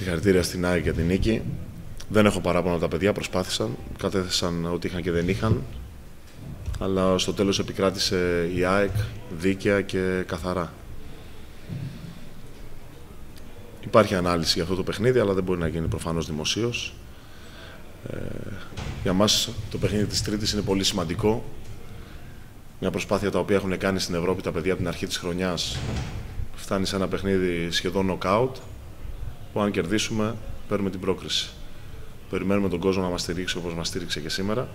Συγχαρητήρια στην ΑΕΚ για την νίκη. Δεν έχω παράπονο τα παιδιά, προσπάθησαν, κατέθεσαν ό,τι είχαν και δεν είχαν. Αλλά στο τέλος επικράτησε η ΑΕΚ δίκαια και καθαρά. Υπάρχει ανάλυση για αυτό το παιχνίδι, αλλά δεν μπορεί να γίνει προφανώς δημοσίως. Ε, για μας το παιχνίδι της Τρίτης είναι πολύ σημαντικό. Μια προσπάθεια τα οποία έχουν κάνει στην Ευρώπη τα παιδιά από την αρχή της χρονιάς φτάνει σε ένα παιχνίδι σχεδόν knockout που αν κερδίσουμε παίρνουμε την πρόκριση. Περιμένουμε τον κόσμο να μας στηρίξει όπως μας στήριξε και σήμερα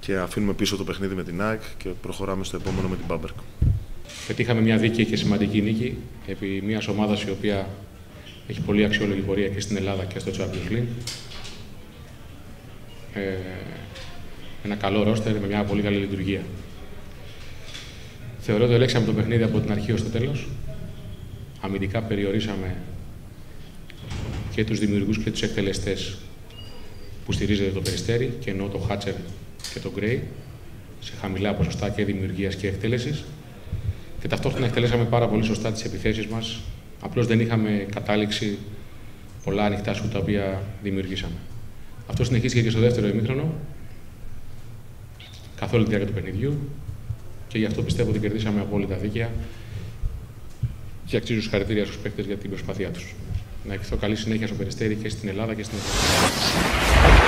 και αφήνουμε πίσω το παιχνίδι με την ΑΕΚ και προχωράμε στο επόμενο με την Μπάμπερκ. Πετύχαμε μια δίκαιη και σημαντική νίκη επί μιας ομάδας η οποία έχει πολύ αξιόλογη πορεία και στην Ελλάδα και στο Champions League. Ε, ένα καλό ρόστερ με μια πολύ καλή λειτουργία. Θεωρώ ότι ελέγξαμε το παιχνίδι από την αρχή ως το τέλος. Αμυντικά περιορίσαμε και τους δημιουργούς και τους εκτελεστές που στηρίζεται το Περιστέρι και ενώ το Χάτσερ και το Γκρέι σε χαμηλά ποσοστά και δημιουργίας και εκτέλεσης. Και ταυτόχρονα εκτελέσαμε πάρα πολύ σωστά τις επιθέσεις μας. Απλώς δεν είχαμε κατάληξη πολλά ανοιχτά σου τα οποία δημιουργήσαμε. Αυτό συνεχίστηκε και στο δεύτερο ημίχρονο καθ' όλη τη διάρκεια του παιχνιδιού. Και γι' αυτό πιστεύω ότι κερδίσαμε απόλυτα δίκαια και αξίζω συγχαρητήρια στους παίκτες για την προσπάθειά τους. Να ευχηθώ καλή συνέχεια στο Περιστέρι και στην Ελλάδα και στην Ελλάδα.